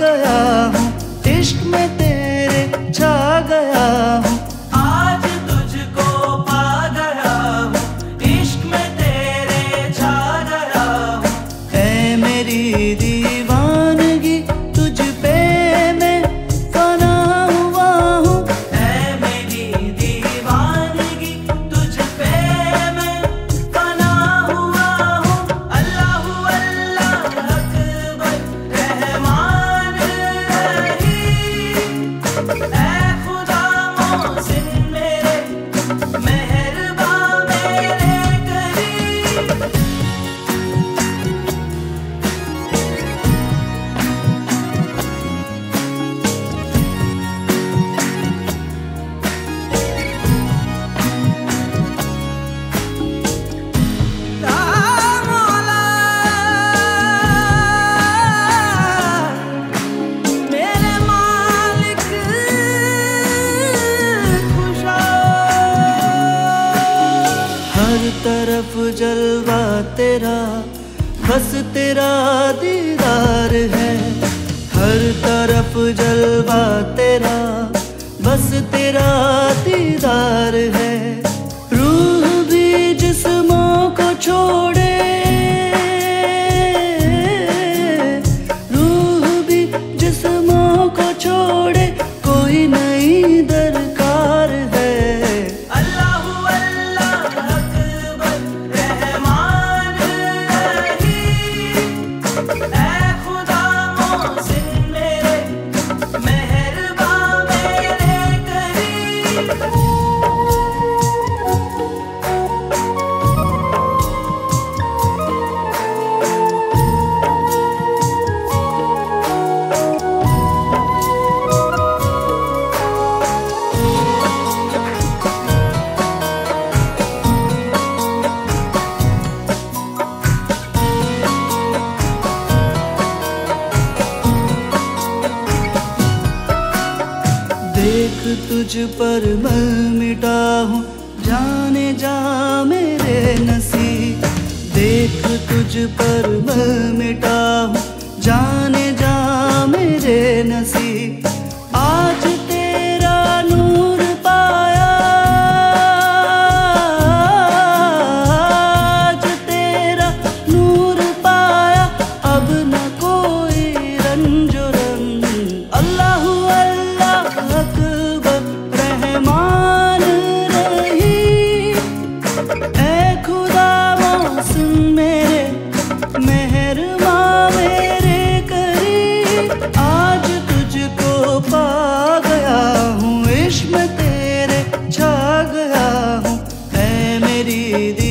गया इश्क में तेरे छा गया। तरफ़ जलवा तेरा, बस तेरा दीदार है। हर तरफ़ जलवा तेरा, बस तेरा दीदार है। रूह भी जिस्मों को छोड़े तुझ पर मैं मिटा हूँ। जाने जा मेरे नसीब। देख तुझ पर मैं गया हूँ। है मेरी दी